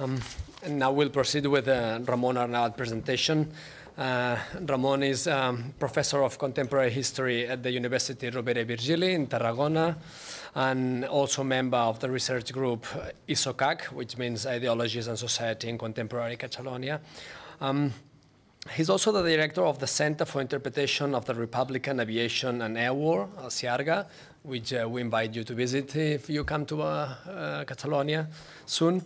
Um, and now we'll proceed with the Ramon Arnabat presentation. Uh, Ramon is um, professor of contemporary history at the University Rovira Virgili in Tarragona and also member of the research group ISOCAC, which means Ideologies and Society in Contemporary Catalonia. Um, He's also the director of the Center for Interpretation of the Republican Aviation and Air War, uh, CIARGA, which uh, we invite you to visit if you come to uh, uh Catalonia soon.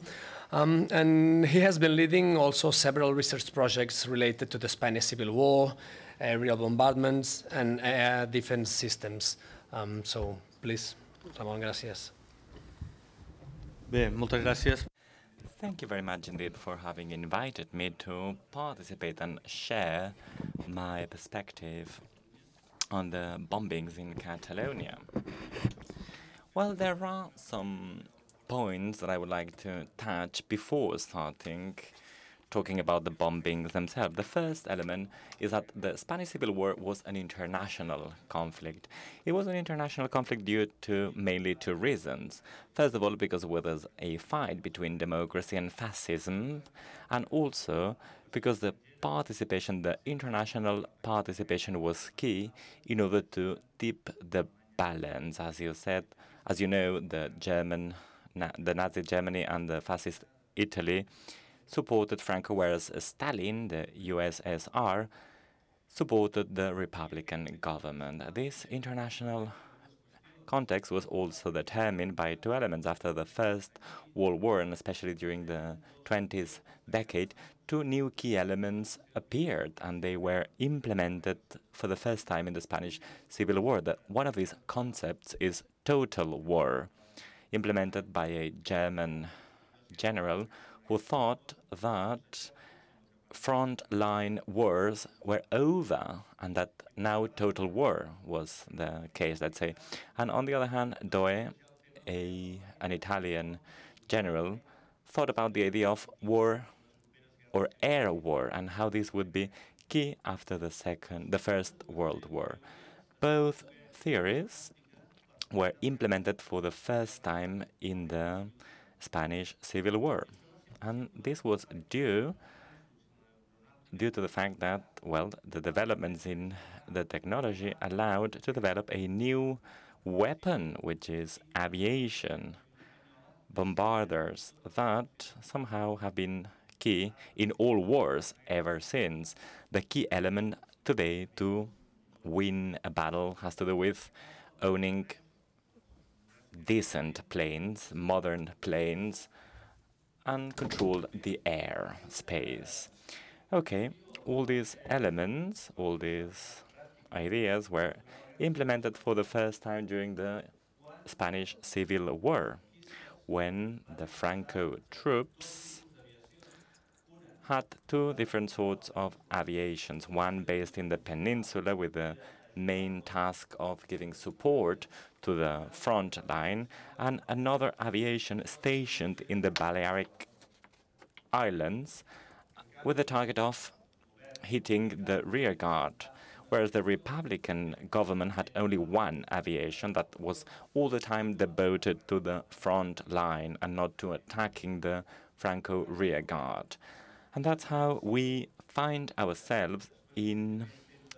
Um, and he has been leading also several research projects related to the Spanish Civil War, aerial bombardments, and air defense systems. Um, so please, Ramon, gracias. Bé, moltes gràcies. Thank you very much indeed for having invited me to participate and share my perspective on the bombings in Catalonia. Well, there are some points that I would like to touch before starting talking about the bombings themselves. The first element is that the Spanish Civil War was an international conflict. It was an international conflict due to mainly two reasons. First of all, because it was a fight between democracy and fascism, and also because the participation, the international participation was key in order to tip the balance. As you said, as you know, the German, the Nazi Germany and the fascist Italy supported Franco, whereas Stalin, the USSR, supported the Republican government. This international context was also determined by two elements. After the First World War, and especially during the 20th decade, two new key elements appeared, and they were implemented for the first time in the Spanish Civil War. The, one of these concepts is total war, implemented by a German general who thought that front-line wars were over and that now total war was the case, let's say. And on the other hand, Douhet, a, an Italian general, thought about the idea of war or air war and how this would be key after the second, the First World War. Both theories were implemented for the first time in the Spanish Civil War and this was due due to the fact that, well, the developments in the technology allowed to develop a new weapon, which is aviation, bombarders, that somehow have been key in all wars ever since. The key element today to win a battle has to do with owning decent planes, modern planes, and control the air space. Okay, all these elements, all these ideas were implemented for the first time during the Spanish Civil War, when the Franco troops had two different sorts of aviations, one based in the peninsula with the main task of giving support to the front line, and another aviation stationed in the Balearic Islands with the target of hitting the rear guard, whereas the Republican government had only one aviation that was all the time devoted to the front line and not to attacking the Franco rear guard. And that's how we find ourselves in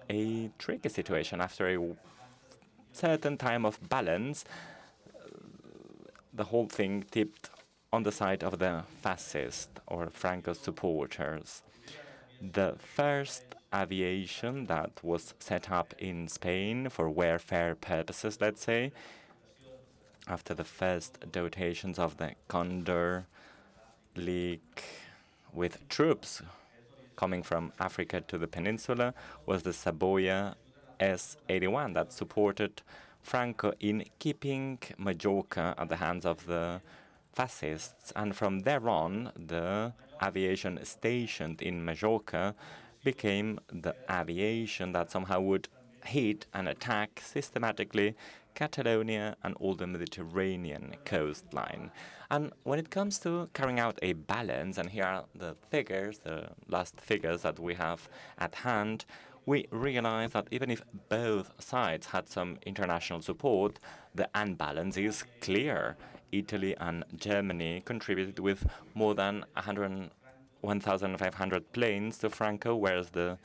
a tricky situation after a certain time of balance. The whole thing tipped on the side of the fascist or Franco supporters. The first aviation that was set up in Spain for warfare purposes, let's say, after the first dotations of the Condor Legion with troops coming from Africa to the peninsula was the Savoia S-81 that supported Franco in keeping Majorca at the hands of the fascists. And from there on, the aviation stationed in Majorca became the aviation that somehow would hit and attack systematically Catalonia and all the Mediterranean coastline. And when it comes to carrying out a balance, and here are the figures, the last figures that we have at hand, we realize that even if both sides had some international support, the unbalance is clear. Italy and Germany contributed with more than 1,500 planes to Franco, whereas the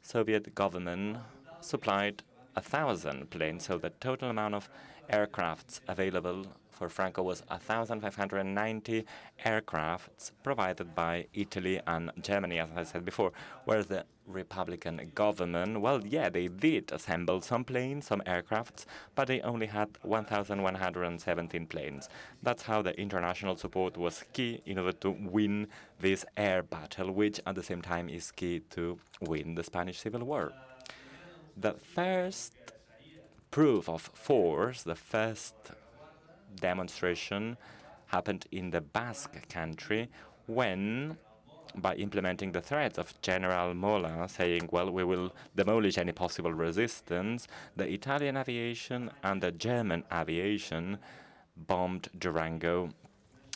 Soviet government supplied 1,000 planes. So the total amount of aircrafts available for Franco was 1,590 aircrafts provided by Italy and Germany, as I said before, whereas the Republican government, well, yeah, they did assemble some planes, some aircrafts, but they only had 1,117 planes. That's how the international support was key in order to win this air battle, which at the same time is key to win the Spanish Civil War. The first proof of force, the first demonstration happened in the Basque country when, by implementing the threats of General Mola, saying, well, we will demolish any possible resistance, the Italian aviation and the German aviation bombed Durango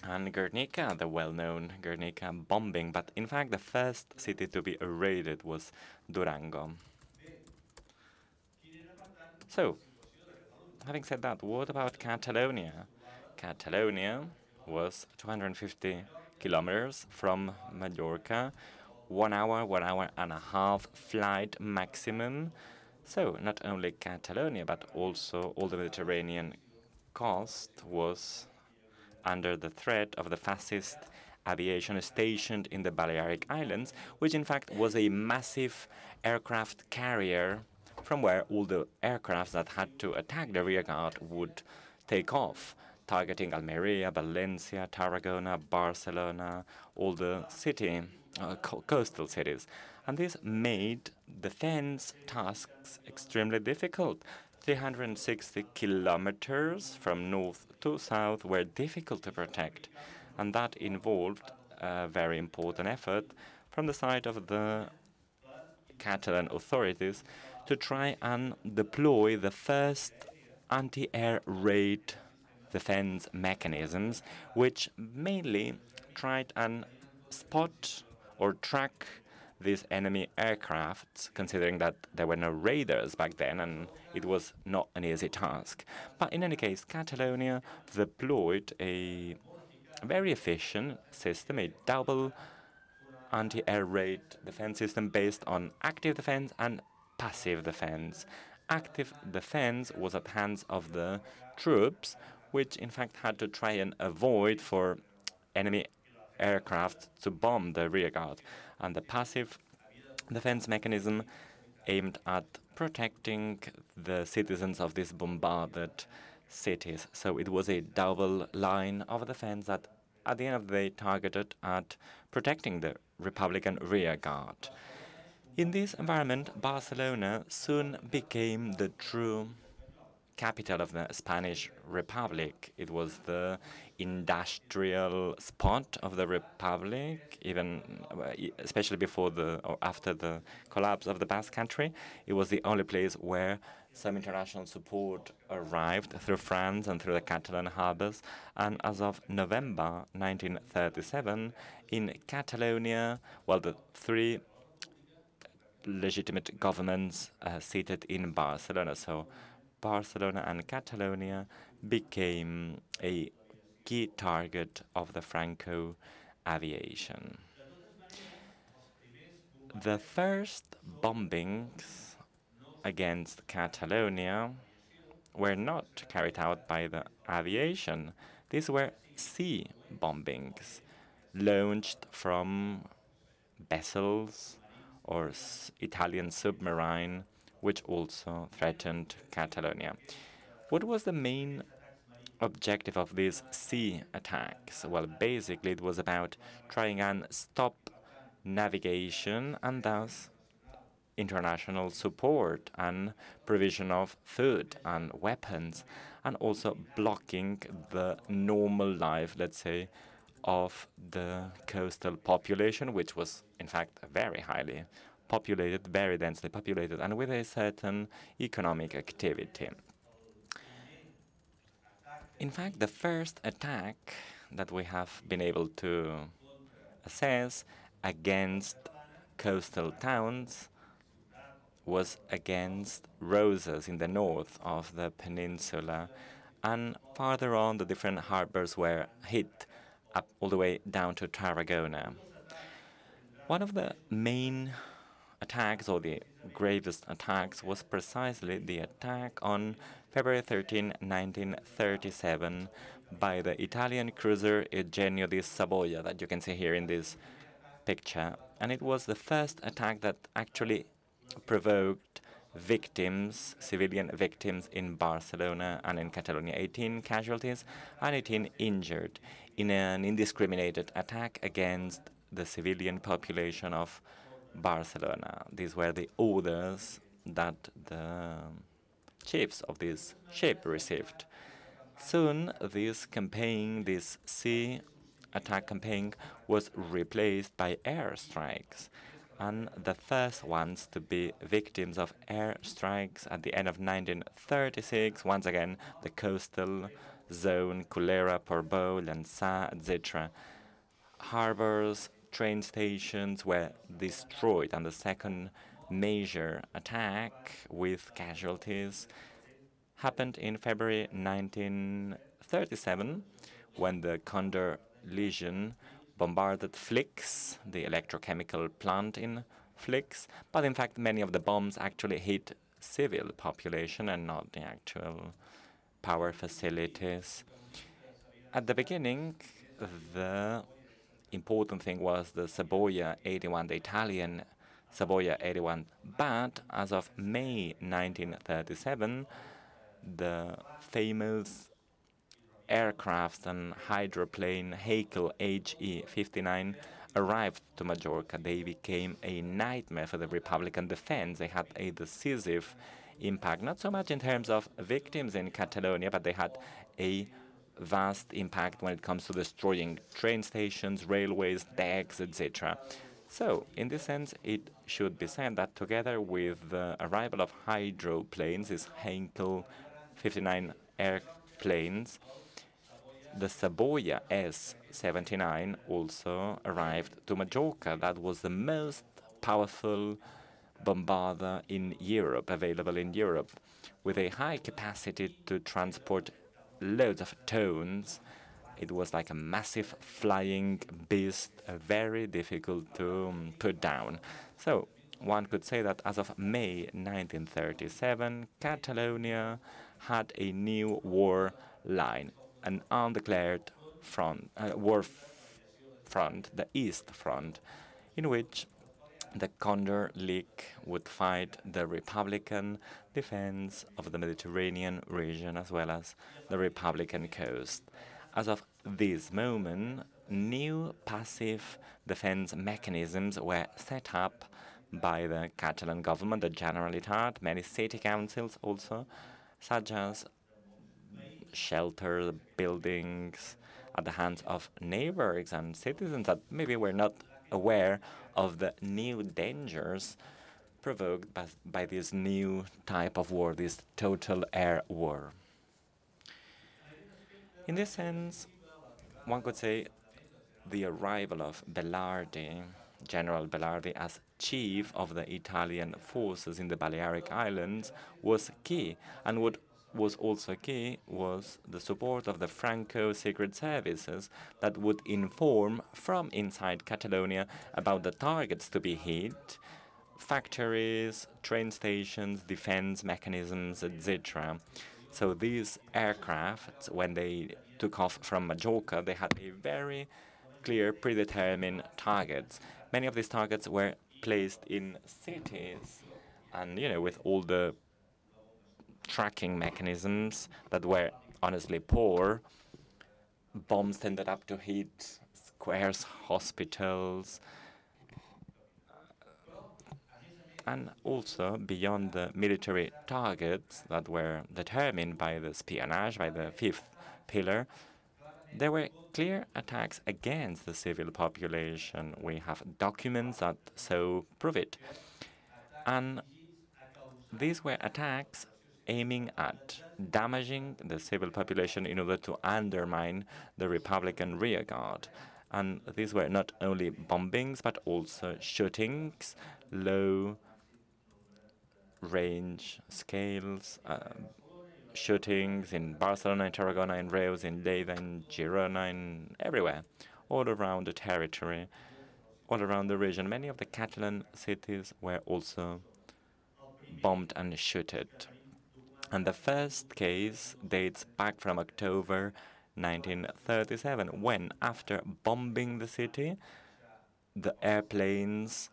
and Guernica, the well-known Guernica bombing. But in fact, the first city to be raided was Durango. So, having said that, what about Catalonia? Catalonia was 250 kilometers from Mallorca, one hour, one hour and a half flight maximum. So not only Catalonia, but also all the Mediterranean coast was under the threat of the fascist aviation stationed in the Balearic Islands, which in fact was a massive aircraft carrier from where all the aircraft that had to attack the rearguard would take off, targeting Almeria, Valencia, Tarragona, Barcelona, all the city, uh, co coastal cities. And this made defense tasks extremely difficult. 360 kilometers from north to south were difficult to protect, and that involved a very important effort from the side of the Catalan authorities to try and deploy the first anti-air raid defense mechanisms, which mainly tried and spot or track these enemy aircrafts, considering that there were no radars back then and it was not an easy task. But in any case, Catalonia deployed a very efficient system, a double anti-air raid defense system based on active defense and passive defense. Active defense was at hands of the troops, which in fact had to try and avoid for enemy aircraft to bomb the rearguard. And the passive defense mechanism aimed at protecting the citizens of these bombarded cities. So it was a double line of defense that at the end of the day targeted at protecting the Republican rearguard. In this environment, Barcelona soon became the true capital of the Spanish Republic. It was the industrial spot of the Republic, even uh, especially before the or after the collapse of the Basque Country. It was the only place where some international support arrived through France and through the Catalan harbors. And as of November 1937, in Catalonia, well, the three legitimate governments uh, seated in Barcelona. So Barcelona and Catalonia became a key target of the Franco aviation. The first bombings against Catalonia were not carried out by the aviation. These were sea bombings launched from vessels or Italian submarine, which also threatened Catalonia. What was the main objective of these sea attacks? Well, basically, it was about trying and stop navigation and thus international support and provision of food and weapons, and also blocking the normal life, let's say, of the coastal population, which was in fact very highly populated, very densely populated, and with a certain economic activity. In fact, the first attack that we have been able to assess against coastal towns was against Roses in the north of the peninsula And farther on, the different harbors were hit up all the way down to Tarragona. One of the main attacks, or the gravest attacks, was precisely the attack on February 13, 1937, by the Italian cruiser Eugenio di Savoia that you can see here in this picture. And it was the first attack that actually provoked victims, civilian victims in Barcelona and in Catalonia. 18 casualties and 18 injured in an indiscriminated attack against the civilian population of Barcelona. These were the orders that the chiefs of this ship received. Soon, this campaign, this sea attack campaign, was replaced by airstrikes and the first ones to be victims of air strikes at the end of 1936. Once again, the coastal zone, Colera, Portbou, Llançà, etc. Harbors, train stations were destroyed, and the second major attack with casualties happened in February 1937 when the Condor Legion bombarded Flix, the electrochemical plant in Flix, but in fact many of the bombs actually hit civil population and not the actual power facilities. At the beginning, the important thing was the Savoia 81, the Italian Savoia 81, but as of May 1937, the famous aircraft and hydroplane Heinkel HE-59 arrived to Majorca. They became a nightmare for the Republican defense. They had a decisive impact, not so much in terms of victims in Catalonia, but they had a vast impact when it comes to destroying train stations, railways, decks, etc. So, in this sense, it should be said that together with the arrival of hydroplanes, these Heinkel 59 airplanes, the Savoia S-79 also arrived to Majorca. That was the most powerful bombarder in Europe, available in Europe, with a high capacity to transport loads of tons. It was like a massive flying beast, very difficult to um, put down. So one could say that as of May 1937, Catalonia had a new war line an undeclared front, uh, war front, the East Front, in which the Condor Legion would fight the Republican defense of the Mediterranean region as well as the Republican coast. As of this moment, new passive defense mechanisms were set up by the Catalan government, the Generalitat, many city councils also, such as shelter buildings at the hands of neighbors and citizens that maybe were not aware of the new dangers provoked by, by this new type of war, this total air war. In this sense, one could say the arrival of Velardi, General Velardi, as chief of the Italian forces in the Balearic Islands was key and would was also key was the support of the Franco Secret Services that would inform from inside Catalonia about the targets to be hit, factories, train stations, defense mechanisms, etc. So these aircraft, when they took off from Majorca, they had a very clear, predetermined targets. Many of these targets were placed in cities, and you know, with all the tracking mechanisms that were honestly poor. Bombs tended up to hit squares, hospitals, and also beyond the military targets that were determined by the espionage, by the fifth pillar, there were clear attacks against the civil population. We have documents that so prove it. And these were attacks aiming at damaging the civil population in order to undermine the Republican rearguard. And these were not only bombings, but also shootings, low range scales, uh, shootings in Barcelona, in Tarragona, in Reus, in Lleida, in Girona, in everywhere, all around the territory, all around the region. Many of the Catalan cities were also bombed and shooted. And the first case dates back from October 1937, when, after bombing the city, the airplanes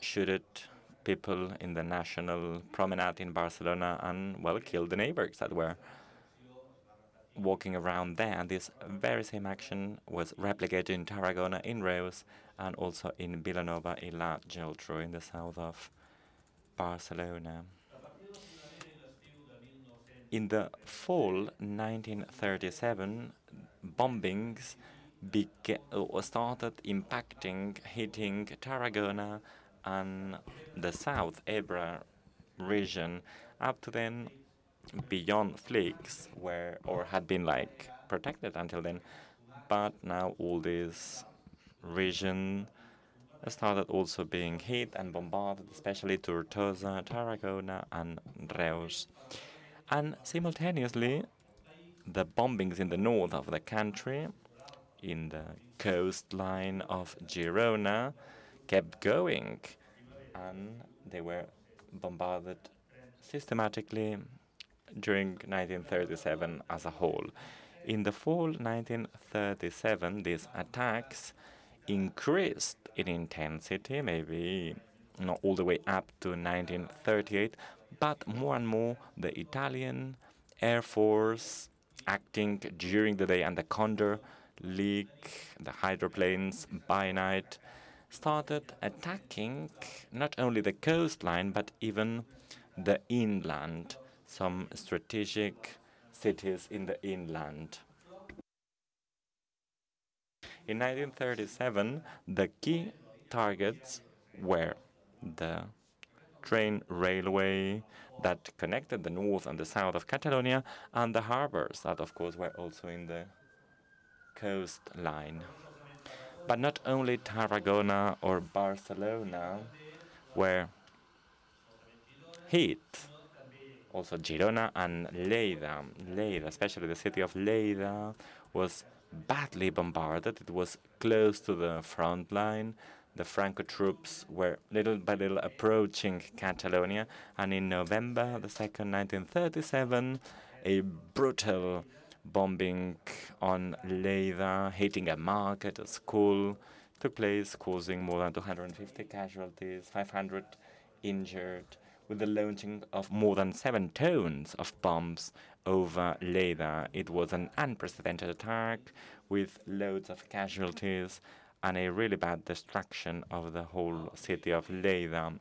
shot people in the national promenade in Barcelona and, well, killed the neighbors that were walking around there. And this very same action was replicated in Tarragona, in Reus, and also in Vilanova i la Geltrú in the south of Barcelona. In the fall 1937, bombings uh, started impacting, hitting Tarragona and the South Ebre region. Up to then, beyond Flix, where or had been like protected until then, but now all this region started also being hit and bombarded, especially Tortosa, Tarragona, and Reus. And simultaneously, the bombings in the north of the country, in the coastline of Girona, kept going, and they were bombarded systematically during 1937 as a whole. In the fall 1937, these attacks increased in intensity, maybe not all the way up to 1938, but more and more the Italian Air Force acting during the day and the Condor Legion, the hydroplanes by night, started attacking not only the coastline but even the inland, some strategic cities in the inland. In 1937, the key targets were the train railway that connected the north and the south of Catalonia, and the harbors that, of course, were also in the coastline. But not only Tarragona or Barcelona were hit, also Girona and Lleida. Lleida, especially the city of Lleida, was badly bombarded. It was close to the front line the Franco troops were little by little approaching Catalonia, and in November the 2nd, 1937, a brutal bombing on Lleida, hitting a market, a school, took place, causing more than 250 casualties, 500 injured, with the launching of more than seven tons of bombs over Lleida. It was an unprecedented attack with loads of casualties and a really bad destruction of the whole city of Lleida.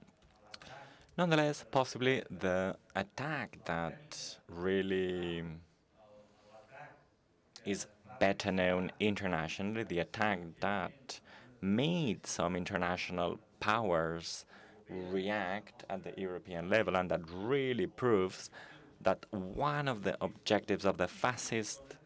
Nonetheless, possibly the attack that really is better known internationally, the attack that made some international powers react at the European level, and that really proves that one of the objectives of the fascist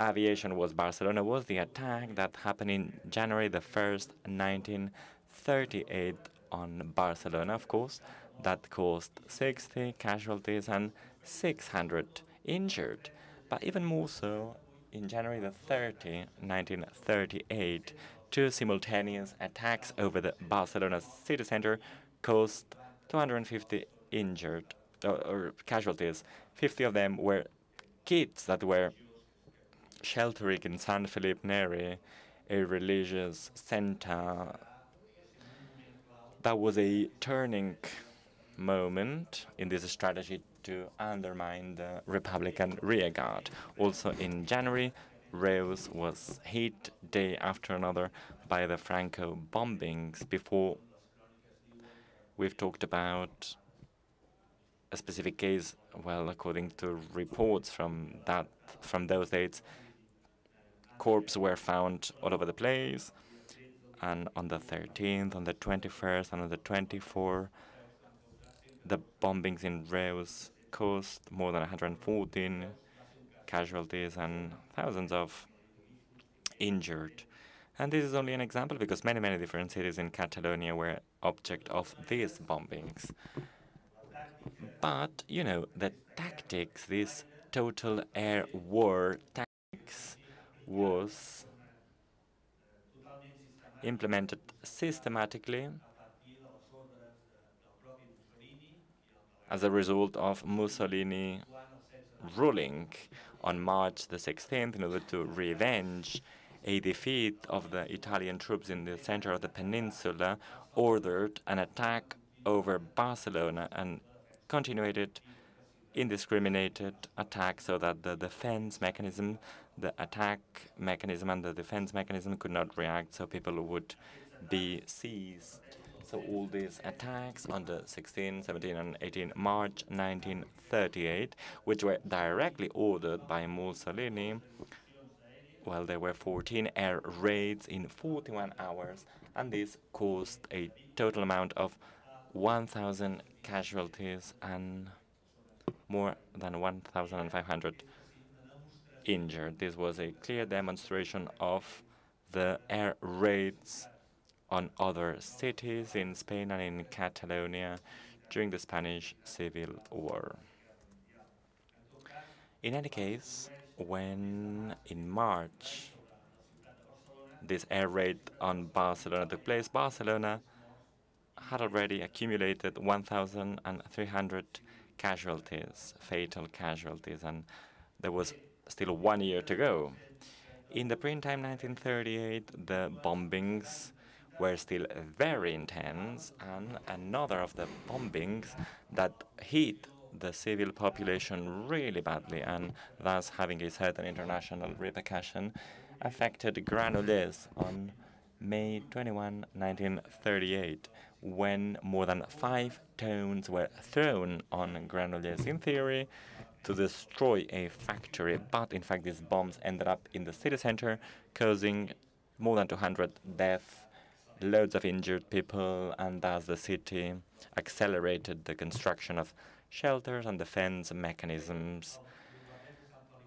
aviation was Barcelona was the attack that happened in January the 1st, 1938 on Barcelona, of course, that caused 60 casualties and 600 injured. But even more so, in January the 30, 1938, two simultaneous attacks over the Barcelona city center caused 250 injured uh, or casualties. 50 of them were kids that were sheltering in San Felipe Neri, a religious center. That was a turning moment in this strategy to undermine the Republican rearguard. Also in January, Reus was hit day after another by the Franco bombings. Before we've talked about a specific case, well, according to reports from that from those dates, corpses were found all over the place. And on the 13th, on the 21st, and on the 24th, the bombings in Reus caused more than 114 casualties and thousands of injured. And this is only an example because many, many different cities in Catalonia were object of these bombings. But, you know, the tactics, this total air war tactics was implemented systematically as a result of Mussolini ruling on March the 16th in order to revenge a defeat of the Italian troops in the center of the peninsula, ordered an attack over Barcelona and continued indiscriminated attack so that the defense mechanism, the attack mechanism and the defense mechanism could not react, so people would be seized. So all these attacks on the 16, 17, and 18 March 1938, which were directly ordered by Mussolini, well, there were 14 air raids in 41 hours, and this caused a total amount of 1,000 casualties and more than 1,500 injured. This was a clear demonstration of the air raids on other cities in Spain and in Catalonia during the Spanish Civil War. In any case, when in March this air raid on Barcelona took place, Barcelona had already accumulated 1,300 casualties, fatal casualties, and there was still one year to go. In the springtime 1938, the bombings were still very intense, and another of the bombings that hit the civil population really badly and thus having a certain international repercussion affected Granollers on May 21, 1938, when more than five tons were thrown on Granollers in theory to destroy a factory, but in fact these bombs ended up in the city center, causing more than 200 deaths, loads of injured people, and thus the city accelerated the construction of shelters and defense mechanisms.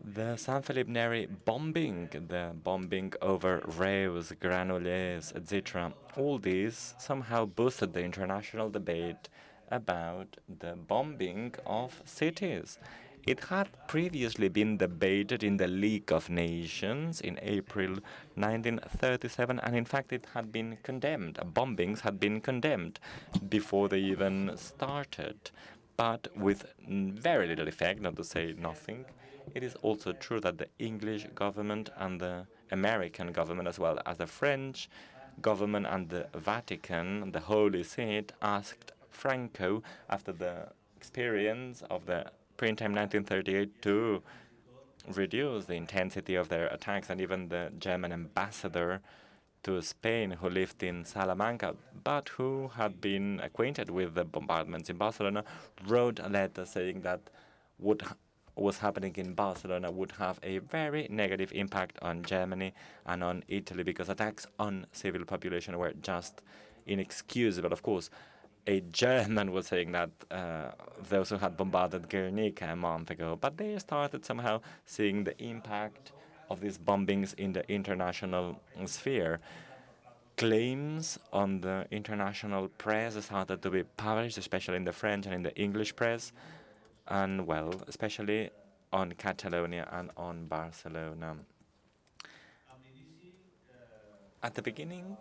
The San Felipe Neri bombing, the bombing over Reus, Granollers, etc., all these somehow boosted the international debate about the bombing of cities. It had previously been debated in the League of Nations in April 1937, and in fact it had been condemned. Bombings had been condemned before they even started, but with very little effect, not to say nothing. It is also true that the English government and the American government, as well as the French government and the Vatican, the Holy See, asked Franco, after the experience of the springtime 1938 to reduce the intensity of their attacks, and even the German ambassador to Spain, who lived in Salamanca, but who had been acquainted with the bombardments in Barcelona, wrote a letter saying that what was happening in Barcelona would have a very negative impact on Germany and on Italy because attacks on civil population were just inexcusable. Of course, a German was saying that uh, those who had bombarded Guernica a month ago, but they started somehow seeing the impact of these bombings in the international sphere. Claims on the international press started to be published, especially in the French and in the English press, and well, especially on Catalonia and on Barcelona. At the beginning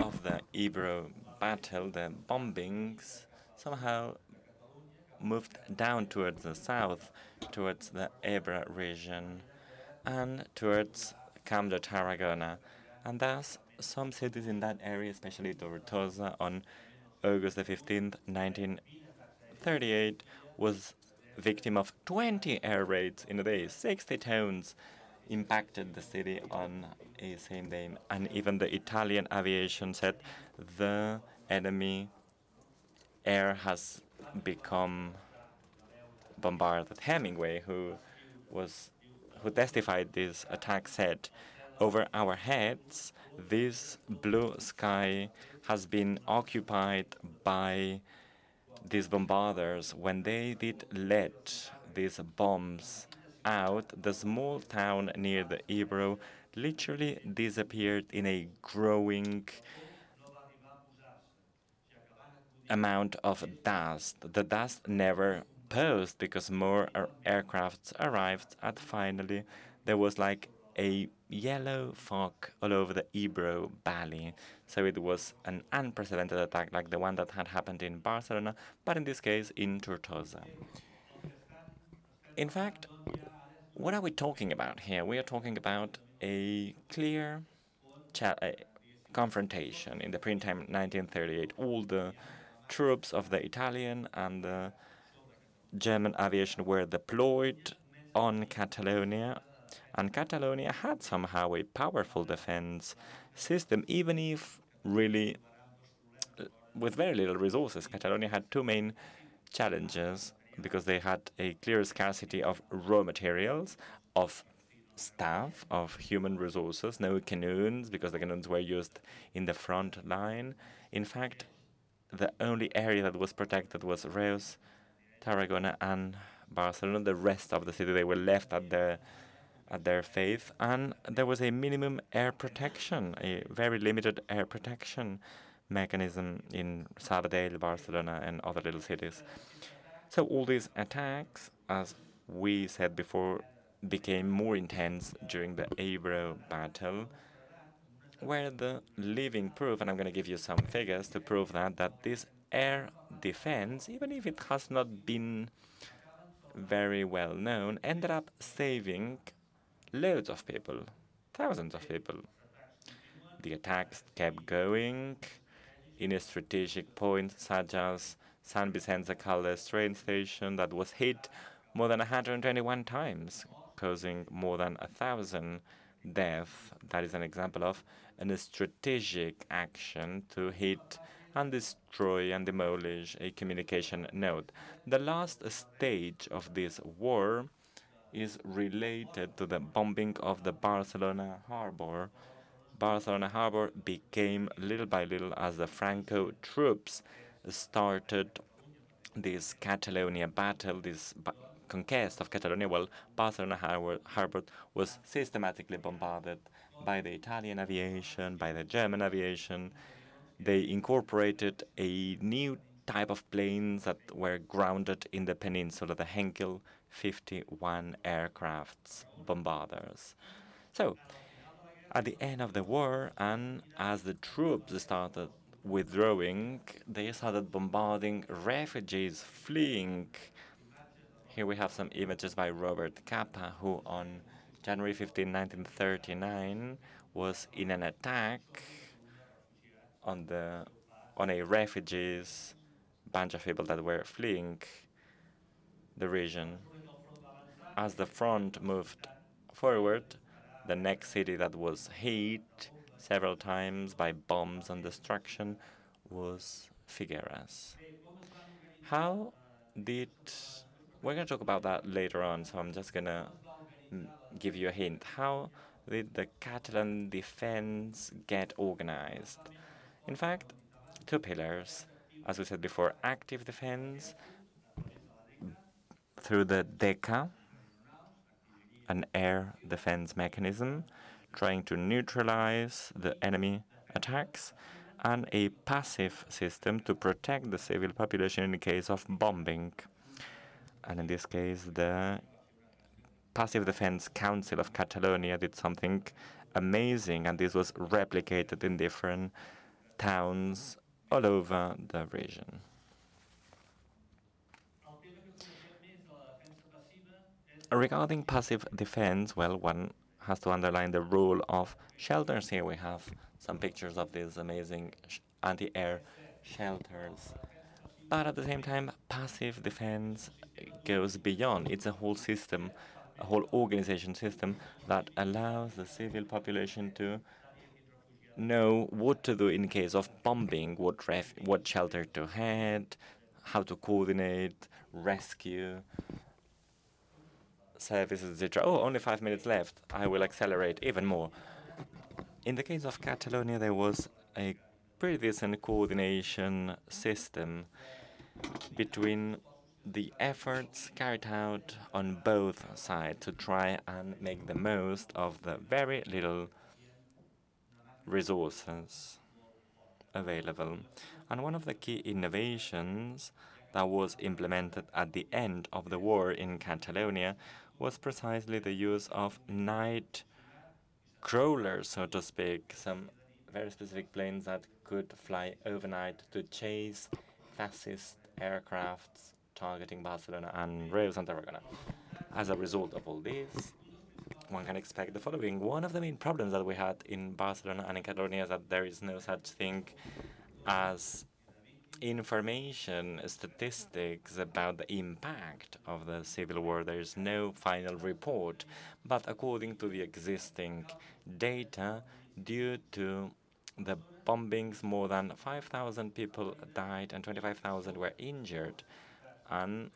of the Ebro battle, the bombings somehow moved down towards the south, towards the Ebro region, and towards Camp de Tarragona. And thus, some cities in that area, especially Tortosa, on August the 15th, 1938, was victim of 20 air raids in a day. 60 towns impacted the city on a same day. And even the Italian aviation said the enemy air has become bombarded. Hemingway, who was who testified this attack, said, "Over our heads, this blue sky has been occupied by these bombarders. When they did let these bombs out, the small town near the Ebro literally disappeared in a growing amount of dust. The dust never posed because more aircrafts arrived, and finally there was like a yellow fog all over the Ebro Valley. So it was an unprecedented attack like the one that had happened in Barcelona, but in this case in Tortosa. In fact, what are we talking about here? We are talking about a clear a confrontation in the springtime 1938. All the troops of the Italian and the German aviation were deployed on Catalonia, and Catalonia had somehow a powerful defense system, even if really with very little resources. Catalonia had two main challenges because they had a clear scarcity of raw materials, of staff, of human resources, no canoes, because the canoes were used in the front line. In fact, the only area that was protected was Reus, Tarragona, and Barcelona. The rest of the city, they were left at their at their faith, and there was a minimum air protection, a very limited air protection mechanism in Sabadell, Barcelona, and other little cities. So all these attacks, as we said before, became more intense during the Ebro battle, where the living proof, and I'm going to give you some figures to prove that, that this air defense, even if it has not been very well known, ended up saving loads of people, thousands of people. The attacks kept going in a strategic point such as San Vicente train station that was hit more than 121 times, causing more than a thousand deaths. That is an example of a strategic action to hit and destroy and demolish a communication node. The last stage of this war is related to the bombing of the Barcelona harbor. Barcelona harbor became little by little as the Franco troops started this Catalonia battle, this conquest of Catalonia, well, Barcelona harbor, harbor was systematically bombarded by the Italian aviation, by the German aviation. They incorporated a new type of planes that were grounded in the peninsula, the Heinkel 51 aircrafts bombarders. So, at the end of the war, and as the troops started withdrawing, they started bombarding refugees fleeing. Here we have some images by Robert Capa, who on January 15, 1939, was in an attack on the on a refugees bunch of people that were fleeing the region. As the front moved forward, the next city that was hit several times by bombs and destruction was Figueras. How did we're going to talk about that later on, so I'm just going to mm, give you a hint. How did the Catalan defense get organized? In fact, two pillars. As we said before, active defense through the DECA, an air defense mechanism, trying to neutralize the enemy attacks, and a passive system to protect the civil population in the case of bombing. And in this case, the Passive Defense Council of Catalonia did something amazing, and this was replicated in different towns all over the region. Regarding passive defense, well, one has to underline the role of shelters. Here we have some pictures of these amazing anti-air shelters. But at the same time, passive defense goes beyond. It's a whole system, a whole organization system that allows the civil population to know what to do in case of bombing, what what shelter to head, how to coordinate, rescue, services, etc. Oh, only five minutes left. I will accelerate even more. In the case of Catalonia, there was a pretty decent coordination system between the efforts carried out on both sides to try and make the most of the very little resources available. And one of the key innovations that was implemented at the end of the war in Catalonia was precisely the use of night crawlers, so to speak, some very specific planes that could fly overnight to chase fascist aircrafts targeting Barcelona and Reus and Tarragona. As a result of all this, one can expect the following. One of the main problems that we had in Barcelona and in Catalonia is that there is no such thing as information, statistics about the impact of the civil war. There is no final report, but according to the existing data, due to the bombings, more than 5,000 people died and 25,000 were injured. And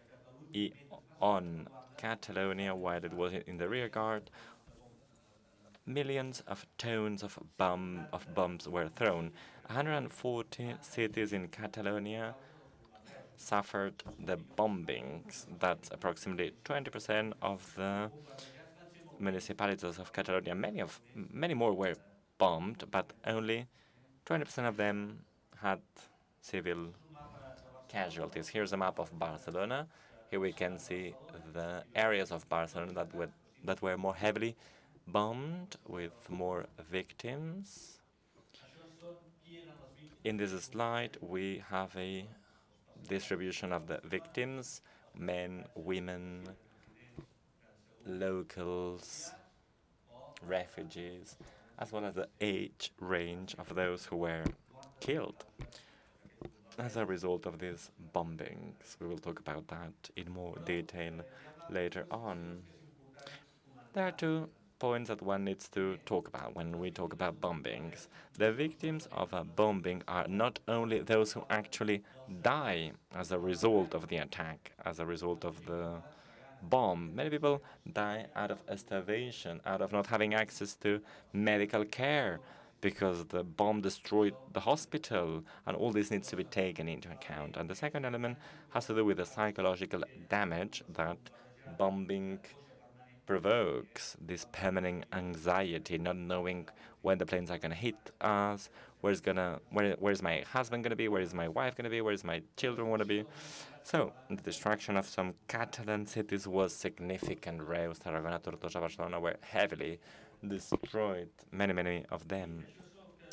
on Catalonia, while it was in the rear guard, millions of tons of, bomb, of bombs were thrown. 140 cities in Catalonia suffered the bombings. That's approximately 20% of the municipalities of Catalonia. Many of many more were bombed, but only 20% of them had civil casualties. Here's a map of Barcelona. Here we can see the areas of Barcelona that were that were more heavily bombed with more victims. In this slide, we have a distribution of the victims, men, women, locals, refugees, as well as the age range of those who were killed as a result of these bombings. We will talk about that in more detail later on. There are two points that one needs to talk about when we talk about bombings. The victims of a bombing are not only those who actually die as a result of the attack, as a result of the bomb. Many people die out of starvation, out of not having access to medical care because the bomb destroyed the hospital, and all this needs to be taken into account. And the second element has to do with the psychological damage that bombing provokes this permanent anxiety, not knowing when the planes are going to hit us, where's gonna, where, where's my husband going to be, where is my wife going to be, where's my children going to be. So the destruction of some Catalan cities was significant. Reus, Tarragona, Tortosa, Barcelona were heavily destroyed, many, many of them.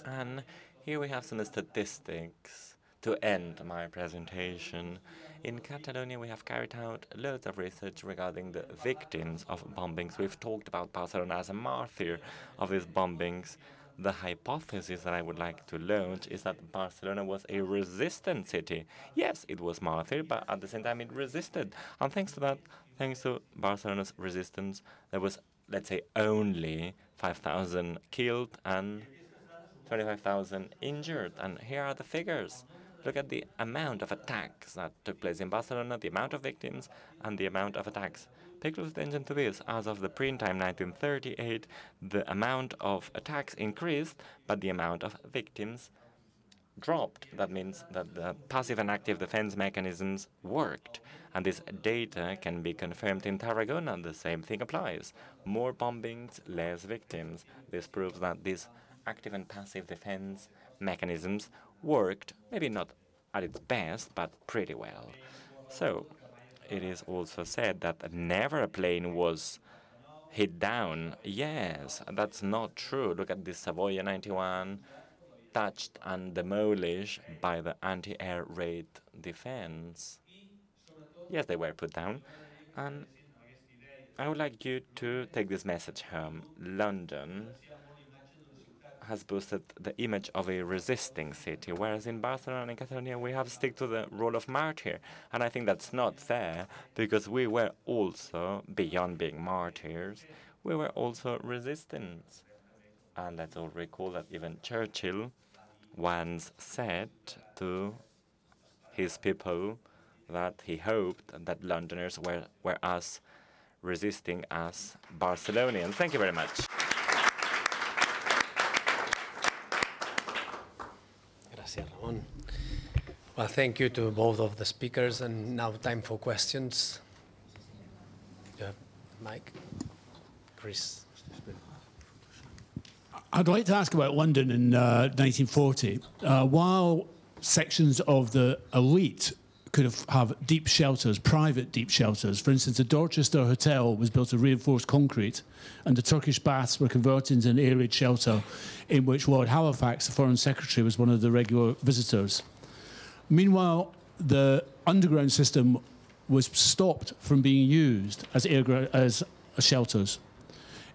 And here we have some statistics to end my presentation. In Catalonia, we have carried out loads of research regarding the victims of bombings. We've talked about Barcelona as a martyr of these bombings. The hypothesis that I would like to launch is that Barcelona was a resistant city. Yes, it was martyr, but at the same time it resisted. And thanks to that, thanks to Barcelona's resistance, there was, let's say, only 5,000 killed and 25,000 injured. And here are the figures. Look at the amount of attacks that took place in Barcelona, the amount of victims, and the amount of attacks. Pay close attention to this. As of the print-time 1938, the amount of attacks increased, but the amount of victims dropped. That means that the passive and active defense mechanisms worked. And this data can be confirmed in Tarragona. The same thing applies. More bombings, less victims. This proves that these active and passive defense mechanisms worked, maybe not at its best, but pretty well. So it is also said that never a plane was hit down. Yes, that's not true. Look at the Savoia 91, touched and demolished by the anti-air raid defense. Yes, they were put down. And I would like you to take this message home. London has boosted the image of a resisting city, whereas in Barcelona and Catalonia we have stick to the role of martyr. And I think that's not fair because we were also, beyond being martyrs, we were also resistance. And let's all recall that even Churchill once said to his people that he hoped that Londoners were, were us resisting as Barcelonians. Thank you very much. Gracias, Ramon. Well, thank you to both of the speakers, and now time for questions. Mike, Chris. I'd like to ask about London in uh, 1940. Uh, while sections of the elite could have, deep shelters, private deep shelters. For instance, the Dorchester Hotel was built of reinforced concrete, and the Turkish baths were converted into an air raid shelter in which Lord Halifax, the Foreign Secretary, was one of the regular visitors. Meanwhile, the underground system was stopped from being used as, air, as shelters.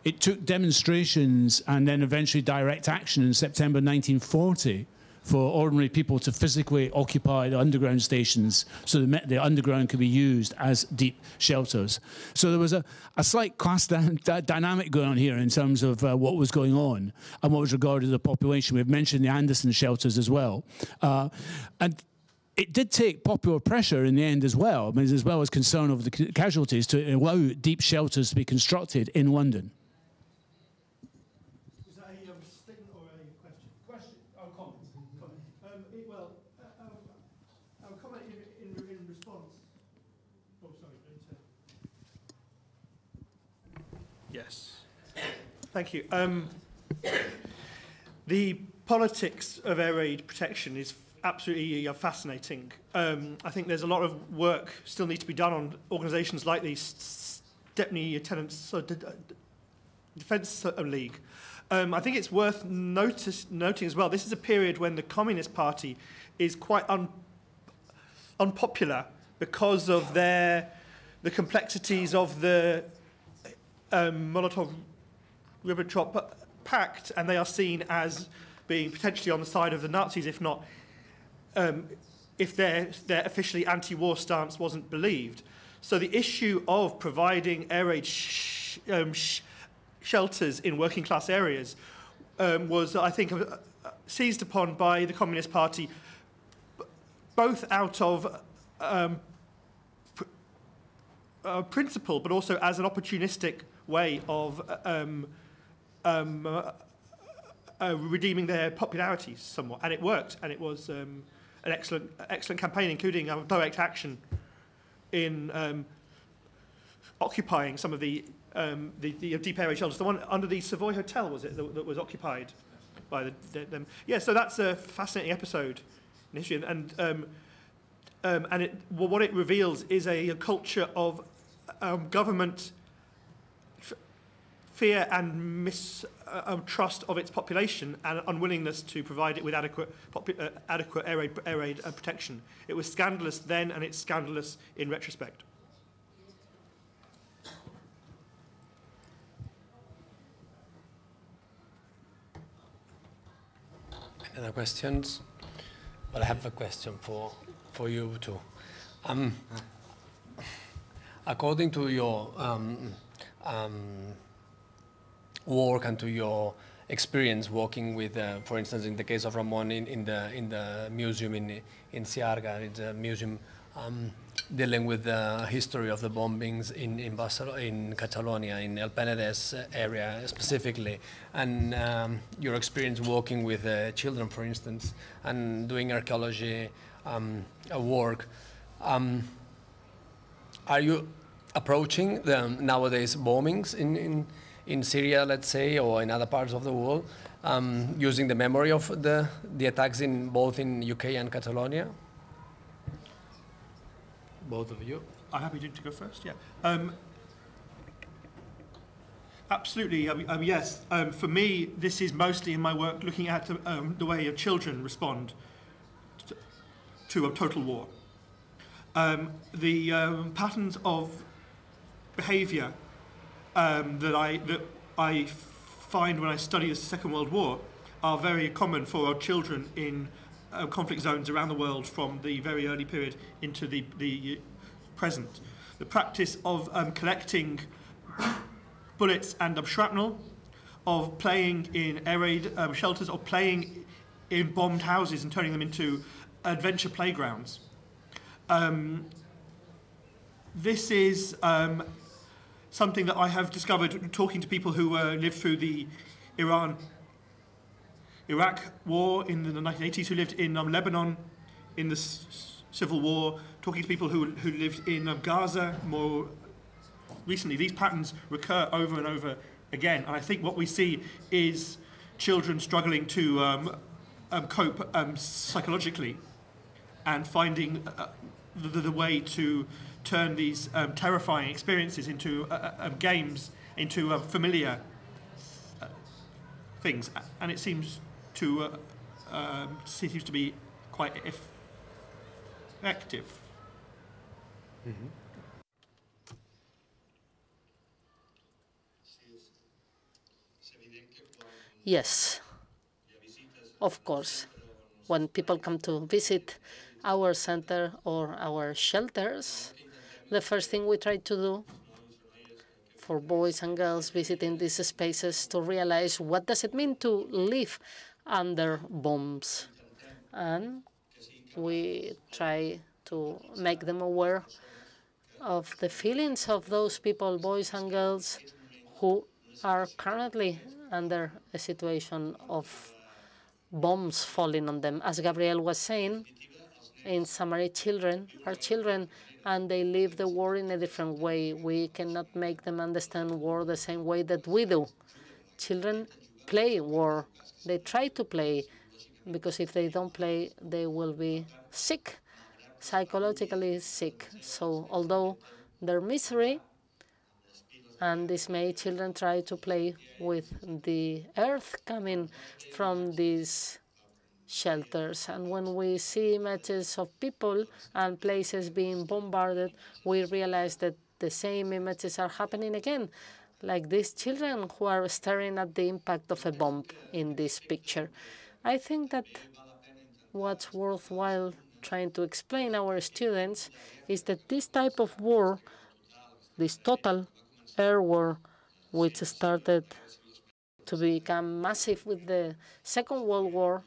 It took demonstrations and then eventually direct action in September 1940 for ordinary people to physically occupy the underground stations so the, the underground could be used as deep shelters. So there was a, a slight class dynamic going on here in terms of uh, what was going on and what was regarded as the population. We've mentioned the Anderson shelters as well. Uh, and it did take popular pressure in the end as well, as well as concern over the casualties to allow deep shelters to be constructed in London. Thank you. Um, the politics of air raid protection is absolutely uh, fascinating. Um, I think there's a lot of work still needs to be done on organisations like the Stepney Tenants uh, Defence League. Um, I think it's worth notice, noting as well, this is a period when the Communist Party is quite un, unpopular because of their the complexities of the um, Molotov Ribbentrop Pact, and they are seen as being potentially on the side of the Nazis, if not, um, if their, their officially anti-war stance wasn't believed. So the issue of providing air raid sh um, sh shelters in working class areas um, was, I think, uh, seized upon by the Communist Party, both out of um, pr uh, principle, but also as an opportunistic way of um, uh, uh, redeeming their popularity somewhat, and it worked, and it was um, an excellent, excellent campaign, including direct action in um, occupying some of the, um, the, the deep area shelters. The one under the Savoy Hotel, was it, that, that was occupied by the, the, them? Yeah, so that's a fascinating episode in history, and, and um, um, and it, well, what it reveals is a, a culture of um, government fear and mistrust uh, of its population and unwillingness to provide it with adequate, uh, adequate air raid, air raid uh, protection. It was scandalous then and it's scandalous in retrospect. Any other questions? Well, I have a question for, for you too. Um, according to your um, um, work and to your experience working with, uh, for instance, in the case of Ramon in, in the in the museum in in CIAGA, it's a museum um, dealing with the history of the bombings in in, Barcelona, in Catalonia, in El Penedès area specifically, and um, your experience working with uh, children, for instance, and doing archaeology um, work. Um, are you approaching the nowadays bombings in, in in Syria, let's say, or in other parts of the world, um, using the memory of the, the attacks in both in UK and Catalonia? Both of you. I'm happy to, to go first, yeah. Um, absolutely, I mean, um, yes. Um, for me, this is mostly in my work looking at um, the way of children respond to, to a total war. Um, the um, patterns of behaviour um, that I that I find when I study the Second World War are very common for our children in uh, conflict zones around the world from the very early period into the, the present. The practice of um, collecting bullets and um, shrapnel, of playing in air raid um, shelters, of playing in bombed houses and turning them into adventure playgrounds. Um, this is um, something that I have discovered talking to people who uh, lived through the Iran Iraq war in the 1980s, who lived in um, Lebanon in the civil war, talking to people who, who lived in um, Gaza more recently. These patterns recur over and over again. And I think what we see is children struggling to um, um, cope um, psychologically and finding uh, the, the way to turn these um, terrifying experiences into uh, uh, um, games, into uh, familiar uh, things. And it seems to, uh, um, seems to be quite effective. Mm-hmm. Yes, of course. When people come to visit our center or our shelters, the first thing we try to do for boys and girls visiting these spaces to realize what does it mean to live under bombs. And we try to make them aware of the feelings of those people, boys and girls, who are currently under a situation of bombs falling on them. As Gabriel was saying, in summary, children are children and they live the war in a different way. We cannot make them understand war the same way that we do. Children play war. They try to play because if they don't play, they will be sick, psychologically sick. So although their misery and dismay, children try to play with the earth coming from these shelters. And when we see images of people and places being bombarded, we realize that the same images are happening again, like these children who are staring at the impact of a bomb in this picture. I think that what's worthwhile trying to explain our students is that this type of war, this total air war, which started to become massive with the Second World War,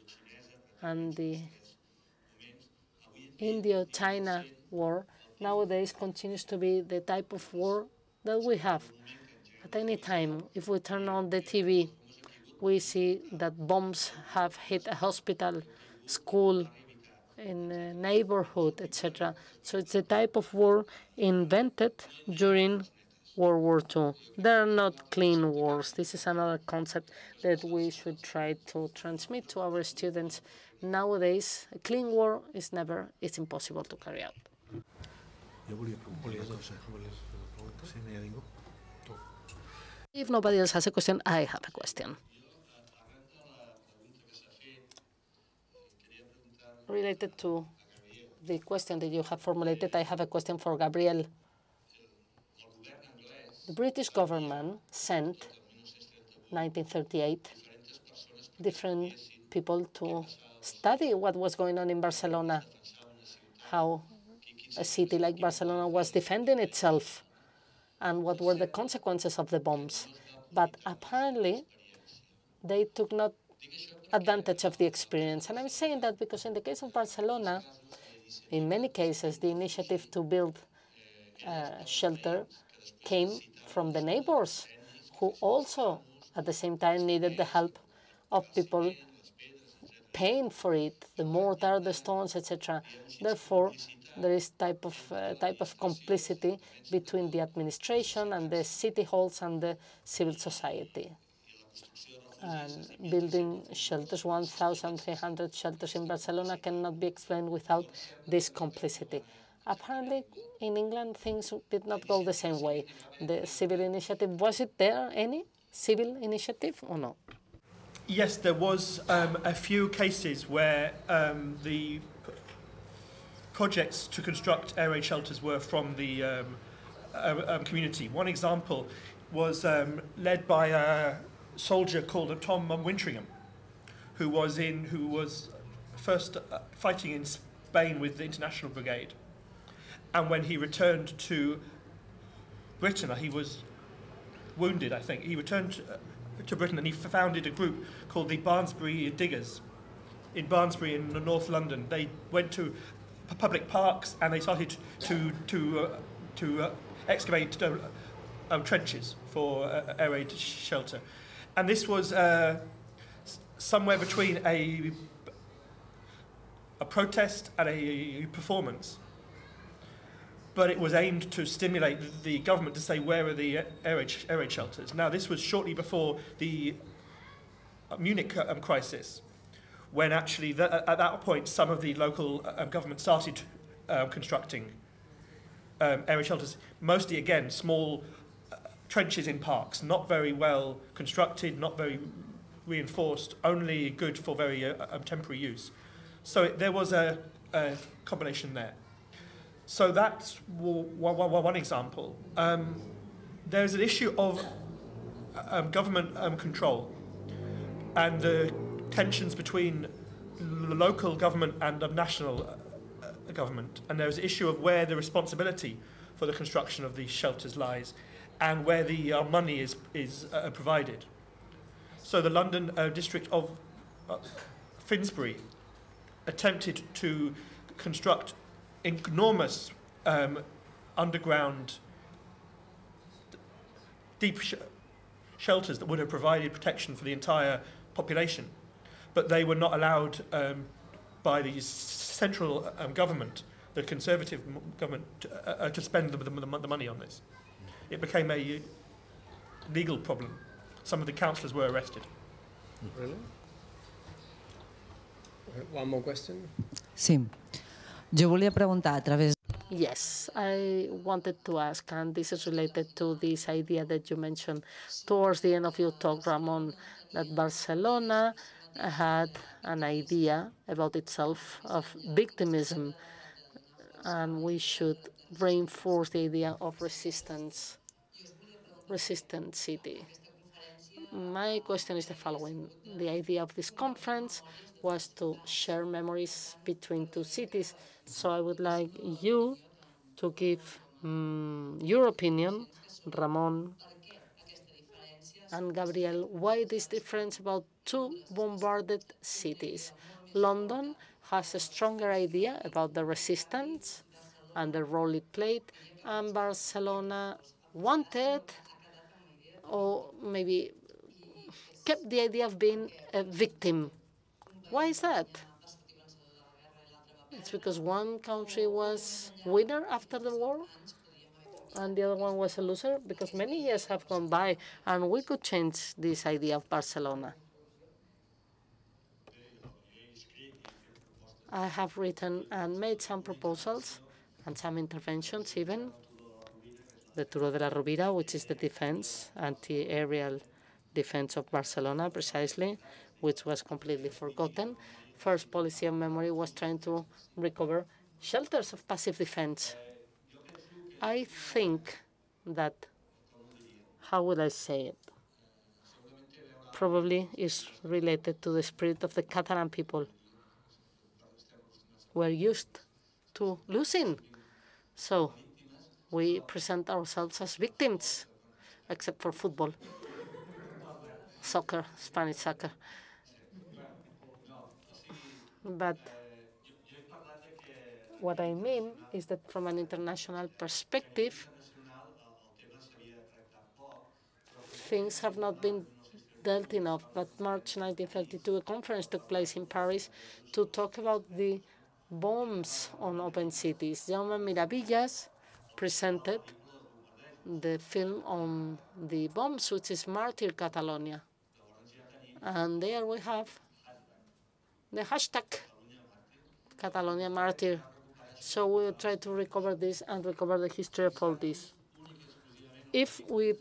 and the Indio-China war nowadays continues to be the type of war that we have. At any time, if we turn on the TV, we see that bombs have hit a hospital, school, in a neighborhood, etc. So it's a type of war invented during World War II. They are not clean wars. This is another concept that we should try to transmit to our students nowadays, a clean war is never, it's impossible to carry out. If nobody else has a question, I have a question. Related to the question that you have formulated, I have a question for Gabriel. The British government sent, 1938, different people to study what was going on in Barcelona, how a city like Barcelona was defending itself, and what were the consequences of the bombs. But apparently, they took not advantage of the experience. And I'm saying that because in the case of Barcelona, in many cases, the initiative to build a shelter came from the neighbors who also, at the same time, needed the help of people paying for it, the mortar, the stones, etc. Therefore, there is type of uh, type of complicity between the administration and the city halls and the civil society. And building shelters, 1,300 shelters in Barcelona cannot be explained without this complicity. Apparently, in England, things did not go the same way. The civil initiative, was it there any civil initiative or no? Yes, there was um, a few cases where um, the projects to construct air raid shelters were from the um, uh, community. One example was um, led by a soldier called Tom Wintringham, who was in who was first uh, fighting in Spain with the International Brigade, and when he returned to Britain, he was wounded. I think he returned. Uh, to Britain and he founded a group called the Barnsbury Diggers in Barnsbury in North London. They went to public parks and they started to to uh, to uh, excavate uh, um, trenches for uh, air raid shelter, and this was uh, somewhere between a a protest and a performance but it was aimed to stimulate the government to say where are the air raid, air raid shelters. Now, this was shortly before the Munich um, crisis, when actually the, at that point some of the local um, government started um, constructing um, area shelters, mostly again small uh, trenches in parks, not very well constructed, not very reinforced, only good for very uh, um, temporary use. So it, there was a, a combination there. So that's one, example. Um, there's an issue of um, government um, control and the tensions between the local government and national uh, government. And there's an issue of where the responsibility for the construction of these shelters lies and where the uh, money is, is uh, provided. So the London uh, district of uh, Finsbury attempted to construct enormous um, underground deep sh shelters that would have provided protection for the entire population. But they were not allowed um, by the central um, government, the Conservative government, to, uh, uh, to spend the, the, the money on this. It became a legal problem. Some of the councillors were arrested. Really? One more question. Sí. Jo volia preguntar a través Yes, I wanted to ask, and this is related to this idea that you mentioned towards the end of your talk, Ramon, that Barcelona had an idea about itself of victimism, and we should reinforce the idea of resistance, resistant city. My question is the following. The idea of this conference was to share memories between two cities. So I would like you to give um, your opinion, Ramon and Gabriel, why this difference about two bombarded cities? London has a stronger idea about the resistance and the role it played, and Barcelona wanted, or maybe kept the idea of being a victim why is that? It's because one country was winner after the war and the other one was a loser because many years have gone by and we could change this idea of Barcelona. I have written and made some proposals and some interventions even. The Turó de la Rovira, which is the defense, anti-aerial defense of Barcelona precisely, which was completely forgotten. First policy of memory was trying to recover shelters of passive defense. I think that, how would I say it? Probably is related to the spirit of the Catalan people. We're used to losing. So we present ourselves as victims, except for football, soccer, Spanish soccer. But what I mean is that from an international perspective, things have not been dealt enough. But March 1932, a conference took place in Paris to talk about the bombs on open cities. Jaume Miravitlles presented the film on the bombs, which is Martyr Catalonia. And there we have the hashtag Catalonia Martyr. So we'll try to recover this and recover the history of all this. If we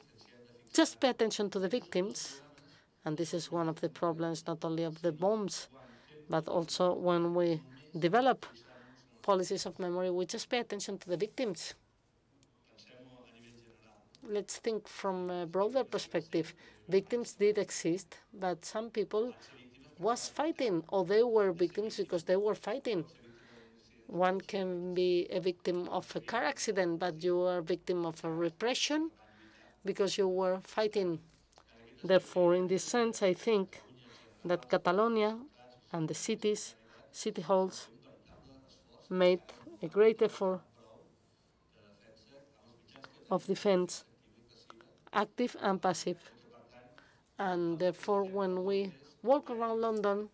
just pay attention to the victims, and this is one of the problems not only of the bombs, but also when we develop policies of memory, we just pay attention to the victims. Let's think from a broader perspective. Victims did exist, but some people was fighting, or they were victims because they were fighting. One can be a victim of a car accident, but you are a victim of a repression because you were fighting. Therefore, in this sense, I think that Catalonia and the cities, city halls, made a great effort of defense, active and passive. And therefore, when we walk around London,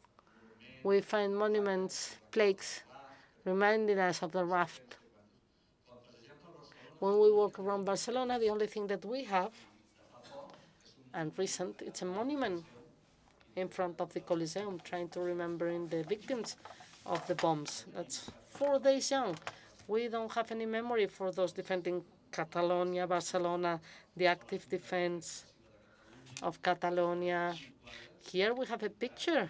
we find monuments, plaques, reminding us of the raft. When we walk around Barcelona, the only thing that we have, and recent, it's a monument in front of the Coliseum, trying to remembering the victims of the bombs. That's four days young. We don't have any memory for those defending Catalonia, Barcelona, the active defense of Catalonia. Here we have a picture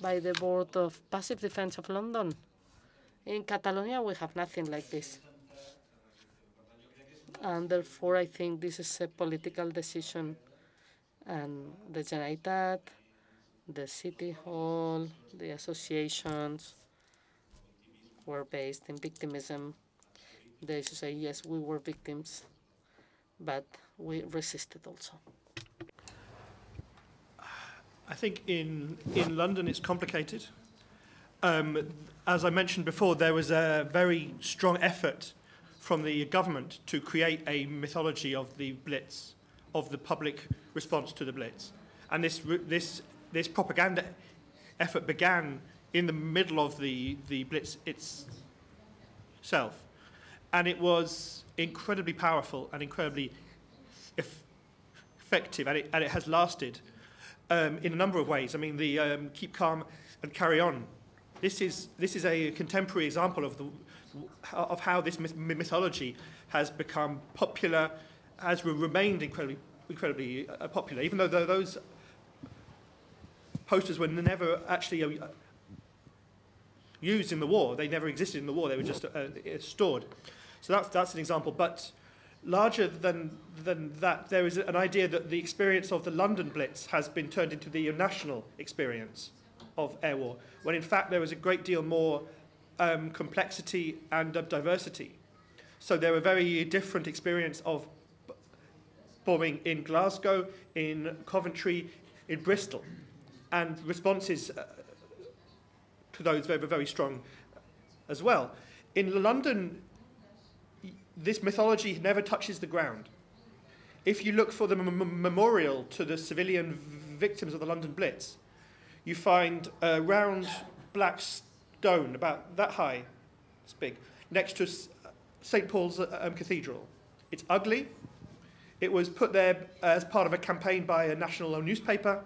by the Board of Passive Defense of London. In Catalonia, we have nothing like this. And therefore, I think this is a political decision. And the Generalitat, the City Hall, the associations were based in victimism. They should say, yes, we were victims, but we resisted also. I think in, in London it's complicated. Um, as I mentioned before, there was a very strong effort from the government to create a mythology of the Blitz, of the public response to the Blitz. And this, this, this propaganda effort began in the middle of the, the Blitz itself. And it was incredibly powerful and incredibly eff effective, and it, and it has lasted um, in a number of ways. I mean, the um, keep calm and carry on. This is, this is a contemporary example of, the, of how this myth mythology has become popular, has remained incredibly, incredibly uh, popular, even though those posters were never actually uh, used in the war. They never existed in the war. They were just uh, uh stored. So that's, that's an example. But larger than, than that, there is an idea that the experience of the London Blitz has been turned into the national experience of air war, when in fact there was a great deal more um, complexity and uh, diversity. So there were very different experience of bombing in Glasgow, in Coventry, in Bristol, and responses uh, to those were very strong as well. In London, this mythology never touches the ground. If you look for the memorial to the civilian victims of the London Blitz, you find a round black stone about that high, it's big, next to St. Paul's uh, um, Cathedral. It's ugly. It was put there as part of a campaign by a national newspaper.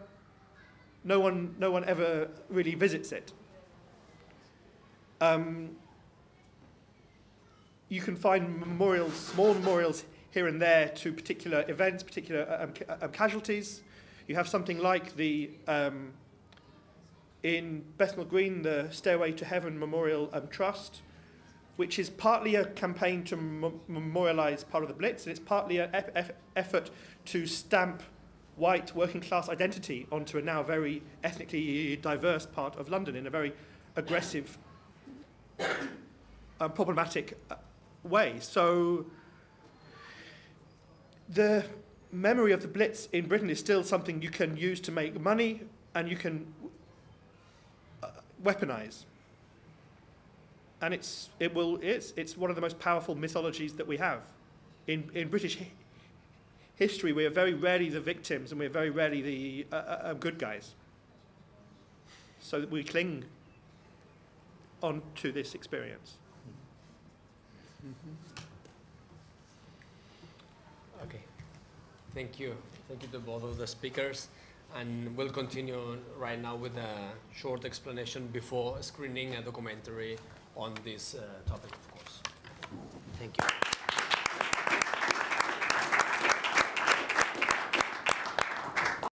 No one, no one ever really visits it. Um, you can find memorials, small memorials here and there to particular events, particular uh, um, um, casualties. You have something like the um, in Bethnal Green, the Stairway to Heaven Memorial um, Trust, which is partly a campaign to memorialise part of the Blitz, and it's partly an effort to stamp white working class identity onto a now very ethnically diverse part of London in a very aggressive, uh, problematic uh, way. So the memory of the Blitz in Britain is still something you can use to make money and you can uh, weaponize. And it's, it will, it's, it's one of the most powerful mythologies that we have. In, in British hi history, we are very rarely the victims and we're very rarely the uh, uh, uh good guys. So we cling on to this experience. Okay. Thank you. Thank you to both of the speakers. And we'll continue right now with a short explanation before screening a documentary on this uh, topic, of course. Thank you.